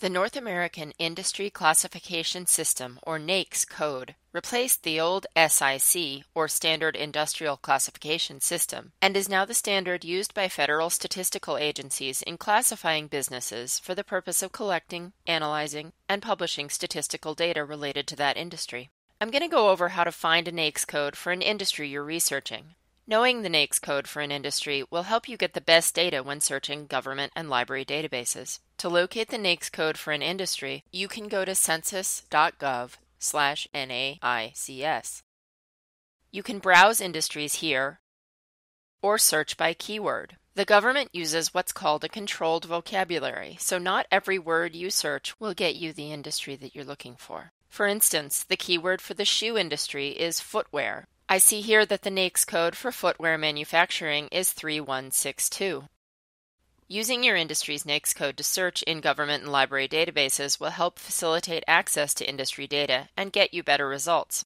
The North American Industry Classification System, or NAICS code, replaced the old SIC, or Standard Industrial Classification System, and is now the standard used by federal statistical agencies in classifying businesses for the purpose of collecting, analyzing, and publishing statistical data related to that industry. I'm going to go over how to find a NAICS code for an industry you're researching. Knowing the NAICS code for an industry will help you get the best data when searching government and library databases. To locate the NAICS code for an industry, you can go to census.gov slash NAICS. You can browse industries here or search by keyword. The government uses what's called a controlled vocabulary, so not every word you search will get you the industry that you're looking for. For instance, the keyword for the shoe industry is footwear, I see here that the NAICS code for footwear manufacturing is 3162. Using your industry's NAICS code to search in government and library databases will help facilitate access to industry data and get you better results.